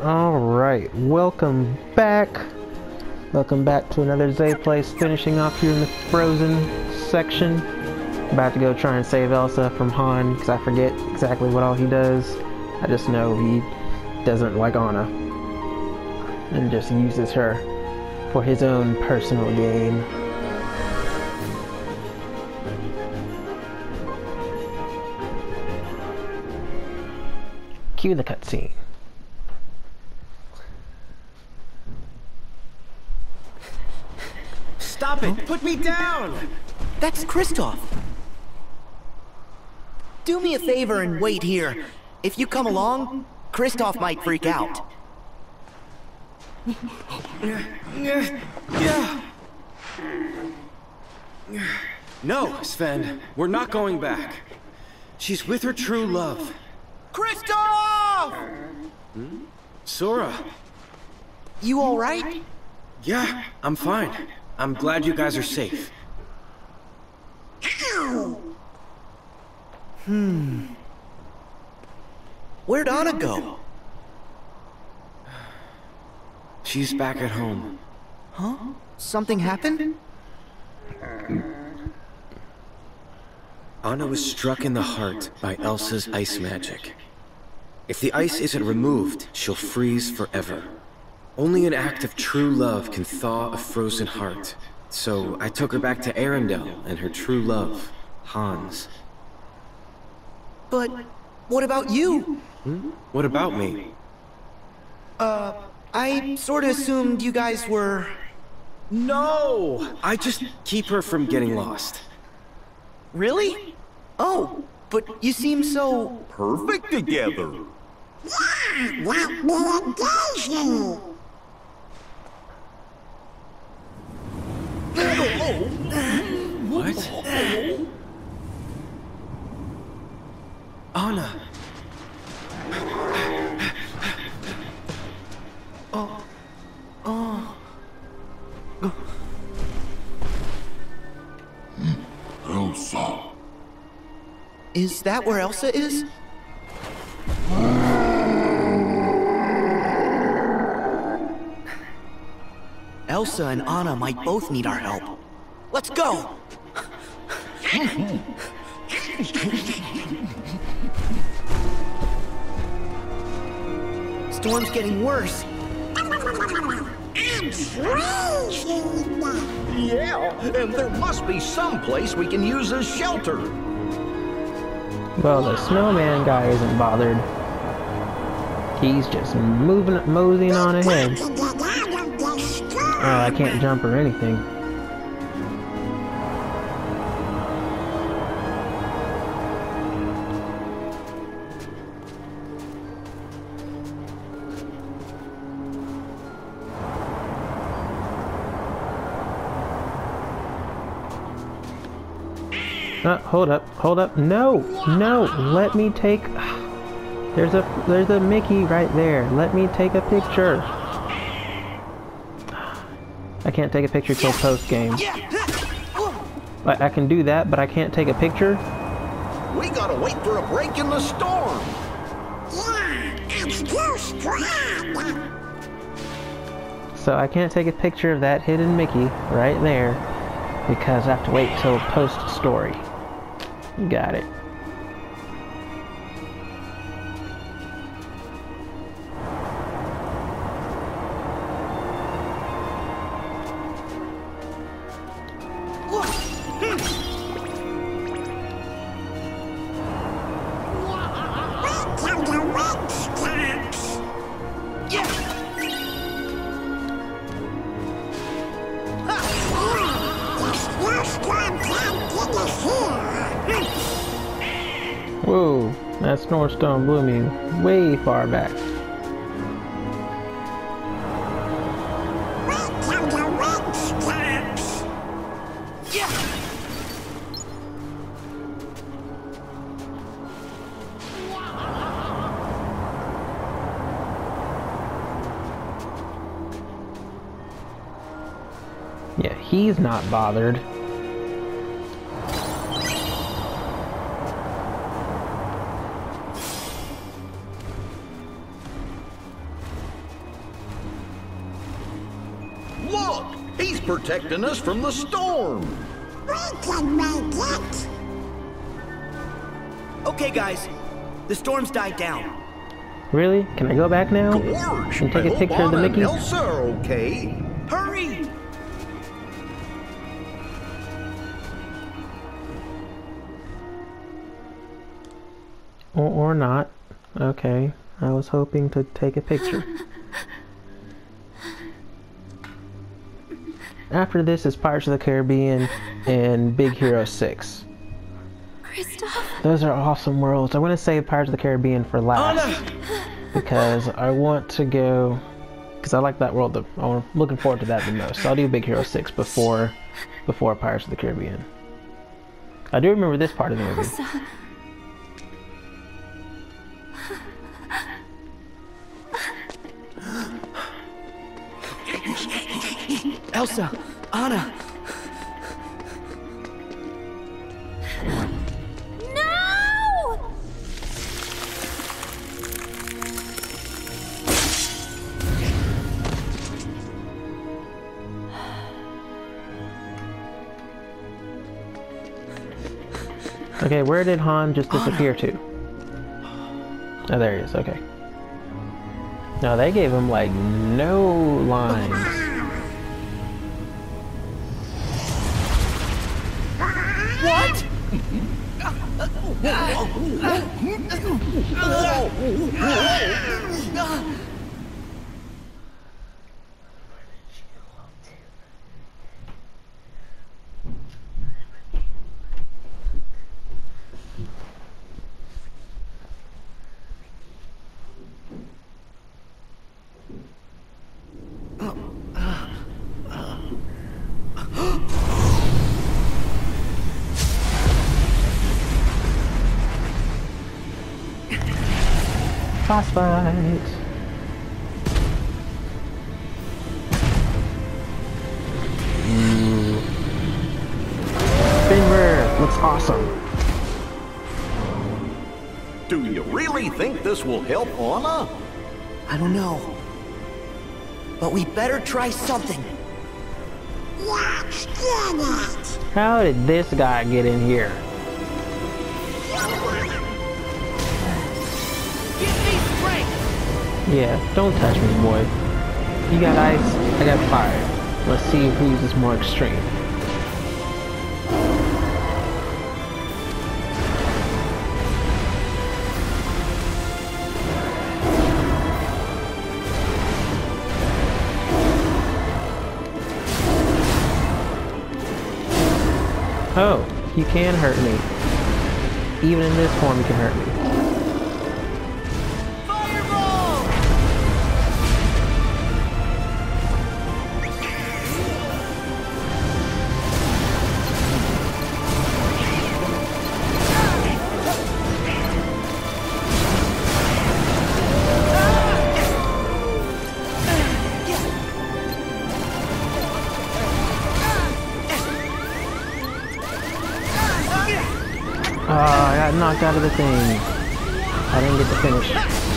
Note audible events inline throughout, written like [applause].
Alright, welcome back. Welcome back to another Zay Place, finishing off here in the Frozen section. About to go try and save Elsa from Han, because I forget exactly what all he does. I just know he doesn't like Anna. And just uses her for his own personal gain. Cue the cutscene. Stop it! Put me down! That's Kristoff. Do me a favor and wait here. If you come along, Kristoff might freak out. No, Sven. We're not going back. She's with her true love. Kristoff! Hmm? Sora. You alright? Yeah, I'm fine. I'm glad you guys are safe. Hmm. Where'd Anna go? She's back at home. Huh? Something happened? Anna was struck in the heart by Elsa's ice magic. If the ice isn't removed, she'll freeze forever. Only an act of true love can thaw a frozen heart. So I took her back to Arendelle and her true love, Hans. But what about you? What about me? Uh, I sort of assumed you guys were... No! I just keep her from getting lost. Really? Oh, but you seem so... perfect together. What? Anna! Oh. Oh. Elsa. Is that where Elsa is? Elsa and Anna might both need our help. Let's go! Storm's getting worse. Yeah, and there must be some place we can use as shelter. Well, the snowman guy isn't bothered. He's just moving, moseying on ahead. Oh, I can't jump or anything. Uh, hold up, hold up. No, no, let me take... [sighs] There's a, there's a Mickey right there. Let me take a picture. I can't take a picture till post-game. I, I can do that, but I can't take a picture. We gotta wait for a break in the storm. So I can't take a picture of that hidden Mickey right there because I have to wait till post-story. Got it. Blew me way far back. Yeah, he's not bothered. Protecting us from the storm. We can make it! Okay, guys. The storm's died down. Really? Can I go back now? Gorge, And take I a hope picture of the Mickey? Elsa are okay. Hurry! Or, or not. Okay. I was hoping to take a picture. [laughs] After this is Pirates of the Caribbean and Big Hero 6. Kristoff? Those are awesome worlds. I want to save Pirates of the Caribbean for last. Because I want to go... Because I like that world. The, I'm looking forward to that the most. So I'll do Big Hero 6 before, before Pirates of the Caribbean. I do remember this part of the movie. Elsa. Anna! No! Okay, where did Han just disappear to? Oh, there he is. Okay. No, they gave him like no lines. What? [laughs] [laughs] [laughs] Boss fight. Finger looks awesome. Do you really think this will help Anna? I don't know. But we better try something. Let's it! How did this guy get in here? Yeah, don't touch me, boy. You got ice, I got fire. Let's see whose is more extreme. Oh, you can hurt me. Even in this form, you can hurt me. Out of the thing. I didn't get to finish.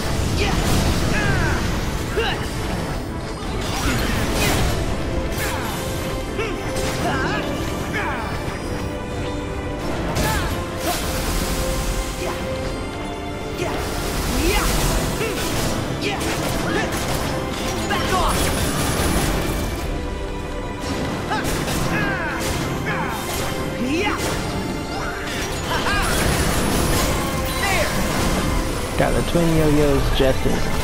Yo-yos just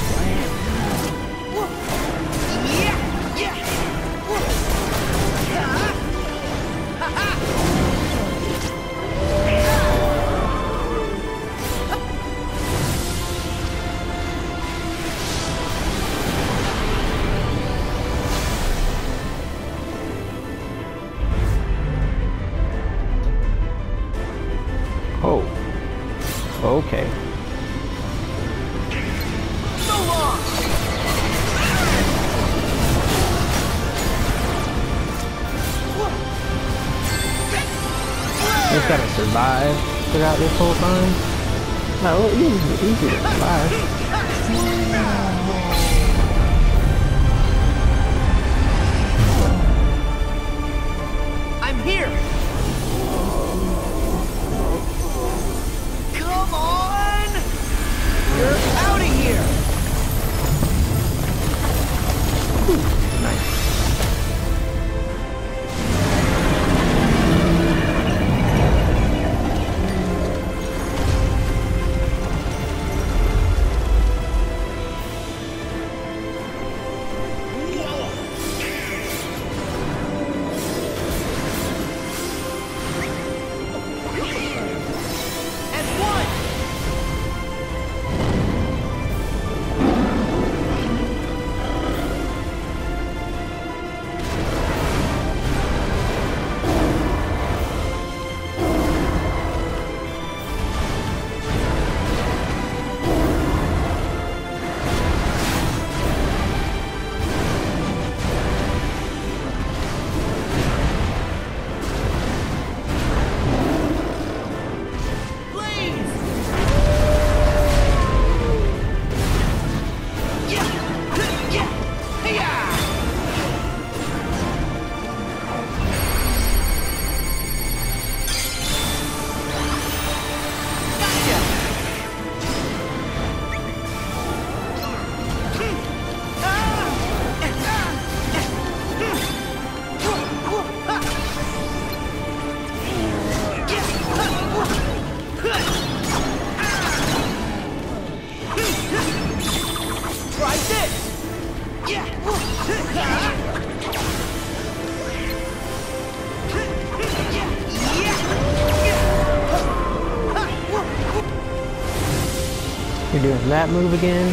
that move again.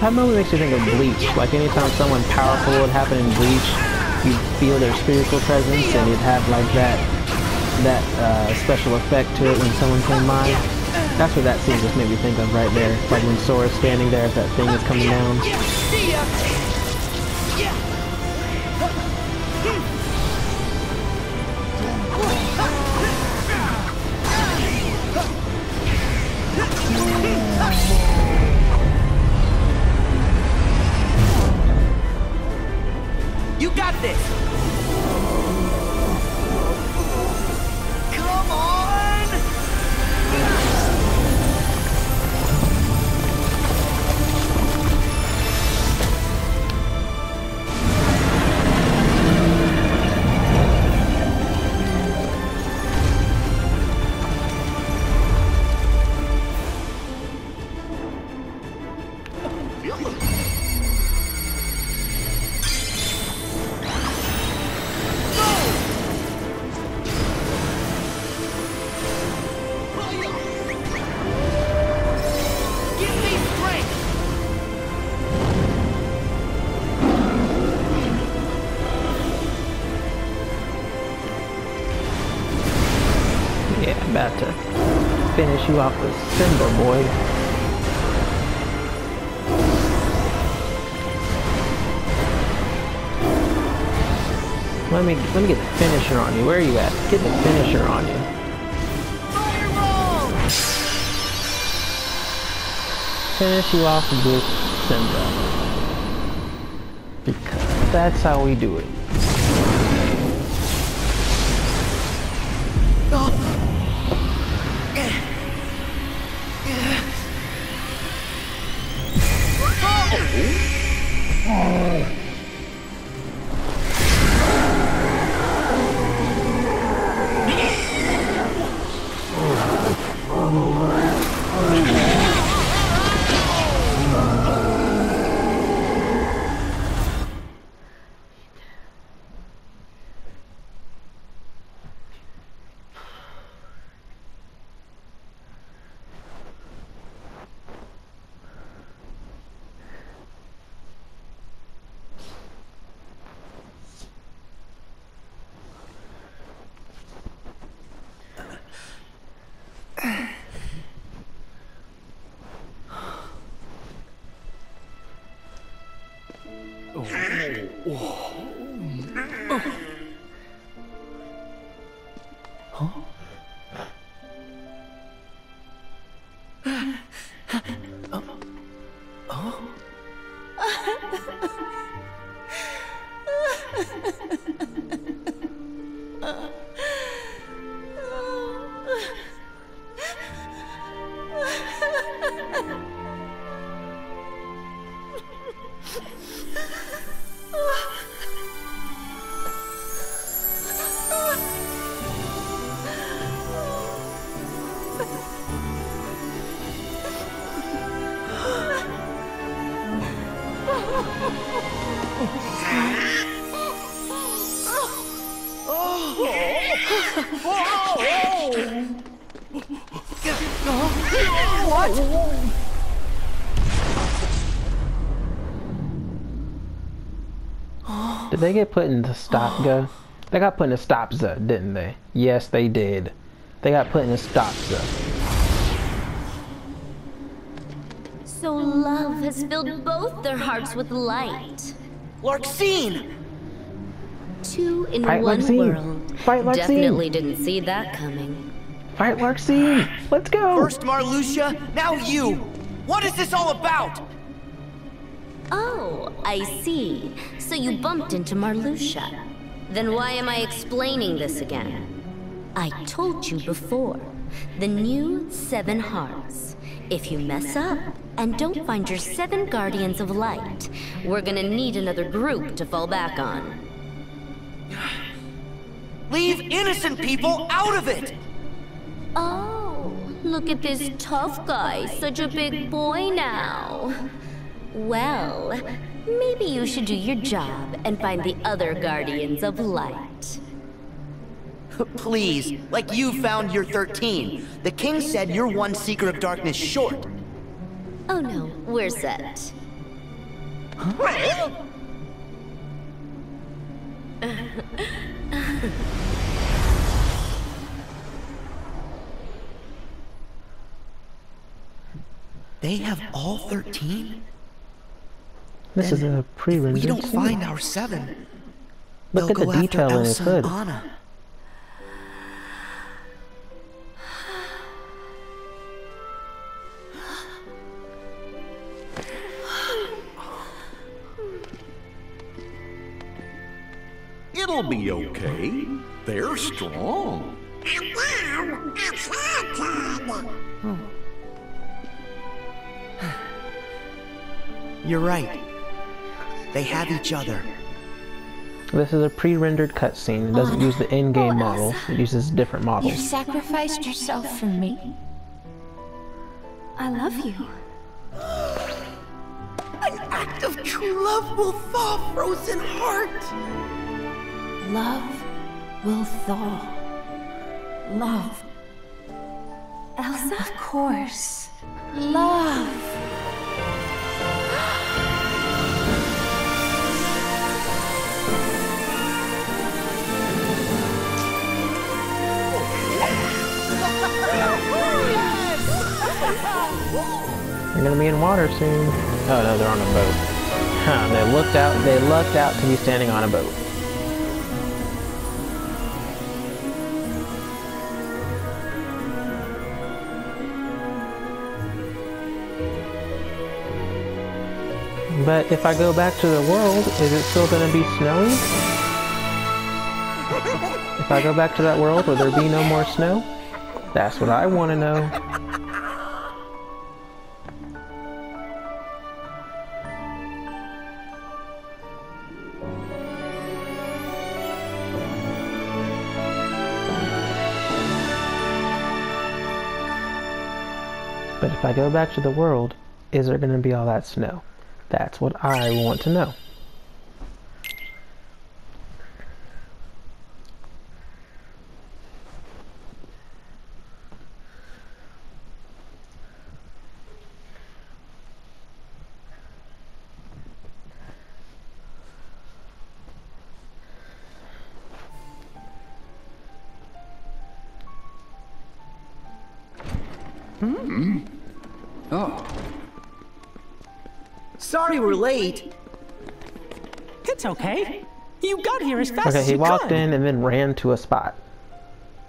That moment makes you think of Bleach. Like anytime someone powerful would happen in Bleach, you'd feel their spiritual presence and you'd have like that that uh, special effect to it when someone came by. That's what that scene just made me think of right there. Like when Sora's standing there as that thing is coming down. Off with Simba, boy. Let me let me get the finisher on you. Where are you at? Get the finisher on you. Finish you off with Simba. Because that's how we do it. Oh. Did they get put in the stop [gasps] go? They got put in the stop zone, didn't they? Yes, they did. They got put in the stop zone. So love has filled both their hearts with light. Larxene! Two in Fight one Larxene. world. Fight Larxene. Definitely didn't see that coming. Fight Larxene! Let's go! First Marluxia, now you! What is this all about? Oh, I see. So you bumped into Marluxia. Then why am I explaining this again? I told you before. The new Seven Hearts. If you mess up and don't find your seven Guardians of Light, we're gonna need another group to fall back on. Leave innocent people out of it! Oh, look at this tough guy, such a big boy now. Well, maybe you should do your job and find the other Guardians of Light. Please, like you found your 13. The king said you're one Seeker of Darkness short. Oh no, we're set. [laughs] [laughs] They have all 13? This is a pre-rendered We don't scene. find our seven. Look at the detail in his hood. Anna. It'll be okay. They're strong. And now, it's our turn. You're right. They have each other. This is a pre-rendered cutscene. It doesn't use the in-game Oh, model. It uses different models. You sacrificed yourself for me. I love you. An act of true love will thaw frozen heart. Love will thaw. Love. Elsa? Of course. Love. They're gonna be in water soon. Oh no, they're on a boat. Huh, they looked out they lucked out to be standing on a boat. But if I go back to the world, is it still gonna be snowy? If I go back to that world, will there be no more snow? That's what I wanna know. But if I go back to the world, is there going to be all that snow? That's what I want to know. Late. It's okay. You got here as fast Okay, as Okay, he walked could. in and then ran to a spot.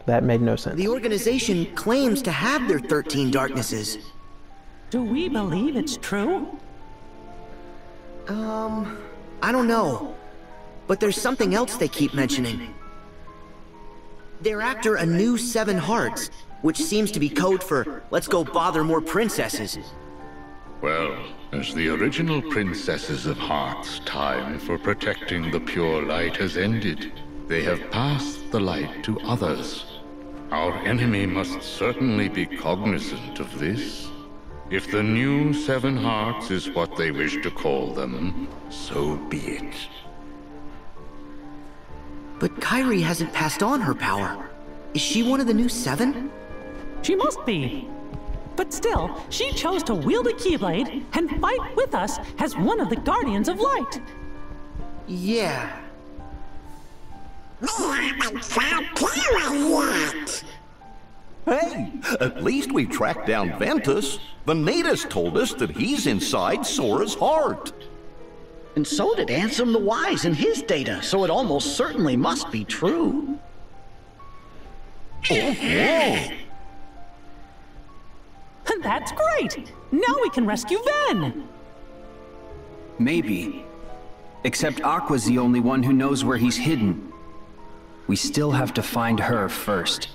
That made no sense. The organization claims to have their 13 darknesses. Do we believe it's true? Um, I don't know. But there's something else they keep mentioning. They're after a new Seven Hearts, which seems to be code for let's go bother more princesses. Well, as the original princesses of Heart's time for protecting the pure light has ended, they have passed the light to others. Our enemy must certainly be cognizant of this. If the new Seven Hearts is what they wish to call them, so be it. But Kairi hasn't passed on her power. Is she one of the new Seven? She must be. But still, she chose to wield a Keyblade and fight with us as one of the Guardians of Light. Yeah. We haven't found Kairi. Hey, at least we tracked down Ventus. Vanitas told us that he's inside Sora's heart. And so did Ansem the Wise in his data, so it almost certainly must be true. Oh, That's great! Now we can rescue Ven! maybe. Except Aqua's the only one who knows where he's hidden. We still have to find her first.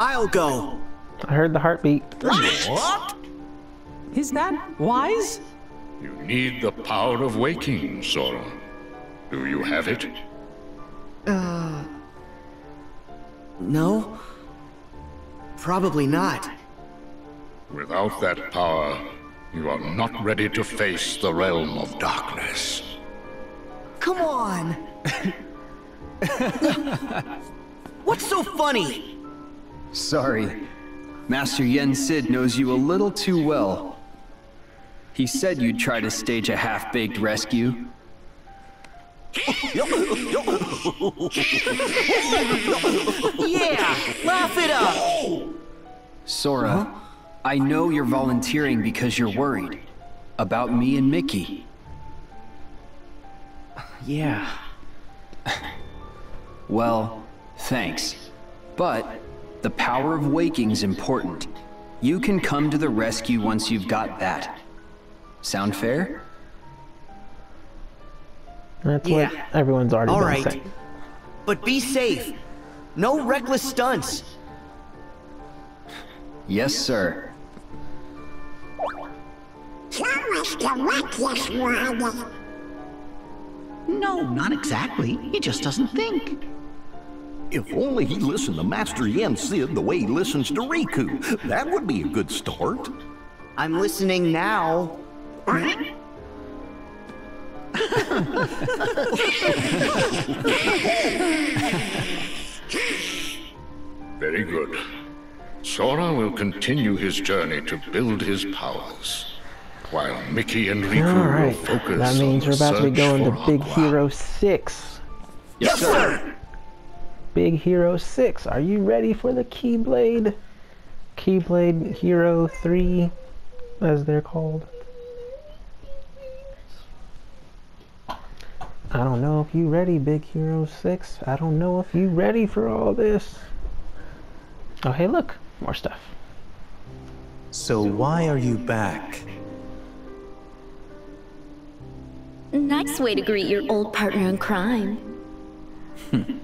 I'll go. I heard the heartbeat. What? Is that Wise? You need the power of waking, Sora. Do you have it? Uh. No? Probably not. Without that power, you are not ready to face the realm of darkness. Come on! What's so funny? Sorry. Master Yen Sid knows you a little too well. He said you'd try to stage a half-baked rescue. Yeah! Laugh it up! Sora, huh? I know you're volunteering because you're worried. About me and Mickey. Yeah. well, thanks. But the power of waking's important. You can come to the rescue once you've got that. Sound fair? That's yeah. what everyone's already All been right. saying. But be safe. No reckless stunts. Yes, sir. No, not exactly. He just doesn't think. If only he listened to Master Yen Sid the way he listens to Riku. That would be a good start. I'm listening now. Very good. Sora will continue his journey to build his powers, while Mickey and Riku All right. will focus That means on we're about to be going to Big Aqua. Hero 6. Yes, sir! Big Hero 6. Are you ready for the Keyblade? Keyblade Hero 3, as they're called. I don't know if you ready, Big Hero 6. I don't know if you ready for all this. Oh, hey, look. More stuff. So why are you back? Nice way to greet your old partner in crime. [laughs]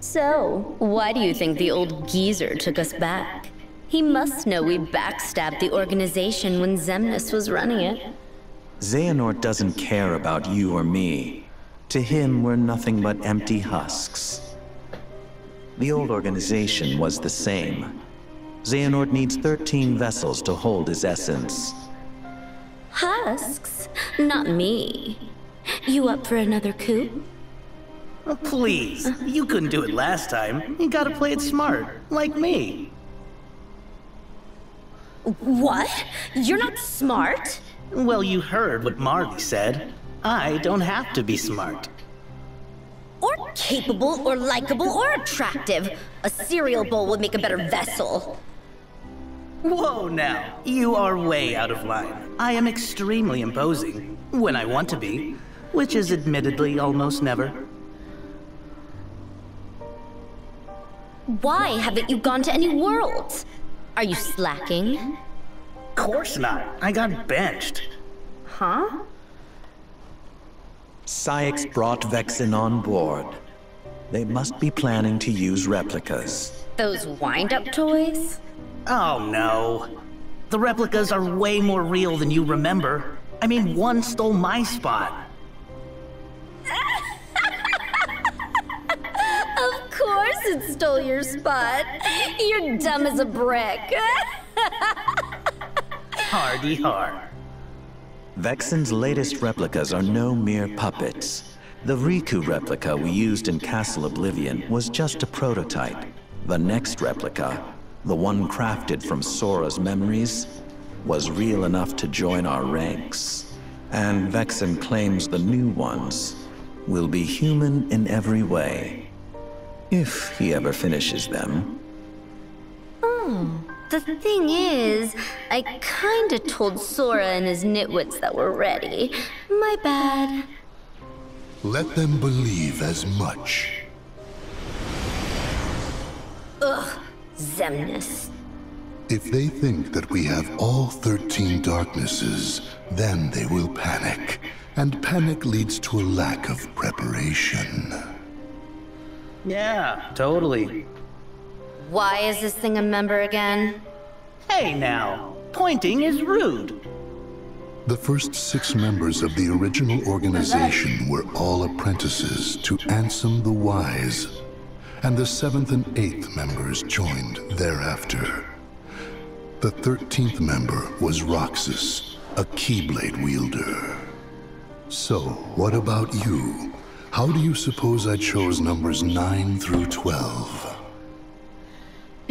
so, why do you think the old geezer took us back? He must know we backstabbed the organization when Xemnas was running it. Xehanort doesn't care about you or me. To him, we're nothing but empty husks. The old organization was the same. Xehanort needs 13 vessels to hold his essence. Husks? Not me. You up for another coup? Oh, please, you couldn't do it last time. You gotta play it smart, like me. What? You're not smart? Well, you heard what Marley said. I don't have to be smart. Or capable, or likable, or attractive. A cereal bowl would make a better vessel. Whoa now, you are way out of line. I am extremely imposing, when I want to be, which is admittedly almost never. Why haven't you gone to any worlds? Are you slacking? Of course not. I got benched. Huh? Saïx brought Vexen on board. They must be planning to use replicas. Those wind-up toys? Oh no. The replicas are way more real than you remember. I mean, one stole my spot. [laughs] of course it stole your spot. You're dumb as a brick. [laughs] Hardy har. Vexen's latest replicas are no mere puppets. The Riku replica we used in Castle Oblivion was just a prototype. The next replica, the one crafted from Sora's memories, was real enough to join our ranks. And Vexen claims the new ones will be human in every way. If he ever finishes them. Oh. The thing is, I kinda told Sora and his nitwits that we're ready. My bad. Let them believe as much. Ugh, Xemnas. If they think that we have all 13 darknesses, then they will panic. And panic leads to a lack of preparation. Yeah, totally. Why is this thing a member again? Hey now, pointing is rude. The first six members of the original organization were all apprentices to Ansem the Wise, and the seventh and eighth members joined thereafter. The thirteenth member was Roxas, a Keyblade wielder. So, what about you? How do you suppose I chose numbers 9 through 12?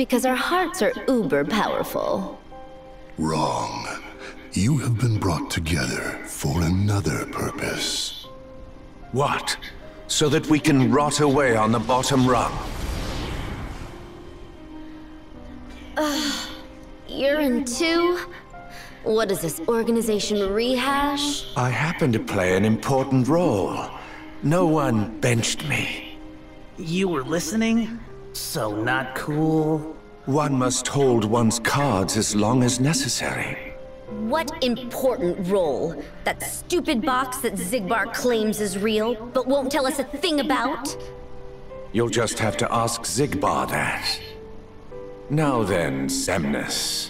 Because our hearts are uber powerful. Wrong. You have been brought together for another purpose. What? So that we can rot away on the bottom rung? Ugh. You're in two? What is this, organization rehash? I happen to play an important role. No one benched me. You were listening? So not cool. One must hold one's cards as long as necessary. What important role? That stupid box that Xigbar claims is real, but won't tell us a thing about? You'll just have to ask Xigbar that. Now then, Xemnas.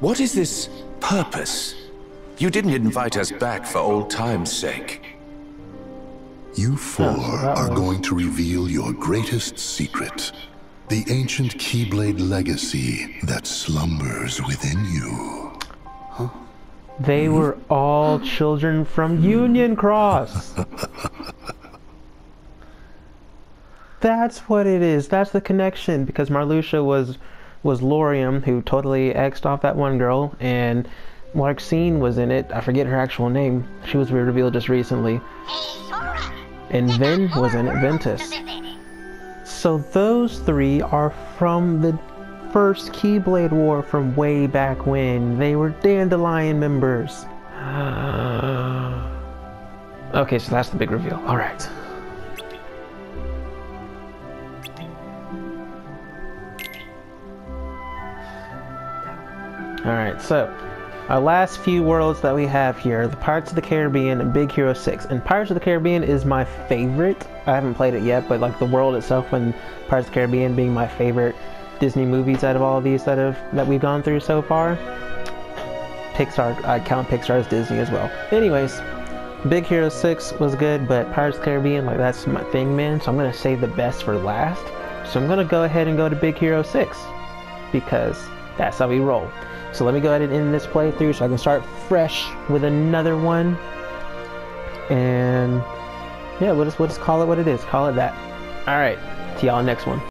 What is this purpose? You didn't invite us back for old time's sake. You four are going to reveal your greatest secret. The ancient Keyblade legacy that slumbers within you. They hmm? were all children from Union Cross. That's what it is. That's the connection because Marluxia was was Lauriam who totally xed off that one girl and Larxene was in it. I forget her actual name. She was revealed just recently. And Ven was an Adventist. So those three are from the first Keyblade War from way back when. They were Dandelion members. [gasps] okay, so that's the big reveal. Alright. Alright, so our last few worlds that we have here, the Pirates of the Caribbean and Big Hero 6. And Pirates of the Caribbean is my favorite. I haven't played it yet, but like the world itself and Pirates of the Caribbean being my favorite Disney movies out of all of these that have that we've gone through so far. Pixar, I count Pixar as Disney as well. Anyways, Big Hero 6 was good, but Pirates of the Caribbean, like that's my thing, man. So I'm gonna save the best for last. So I'm gonna go ahead and go to Big Hero 6 because that's how we roll. So let me go ahead and end this playthrough so I can start fresh with another one. And yeah, we'll just, we'll just call it what it is. Call it that. Alright, see y'all next one.